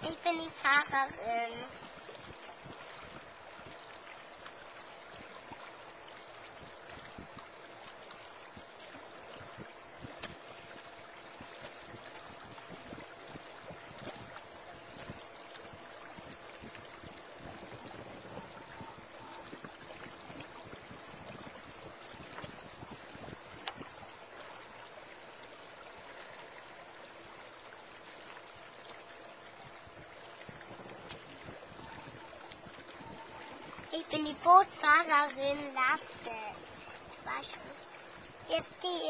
Ich bin die Fahrerin. Ich bin die Bootfahrerin schon. Jetzt die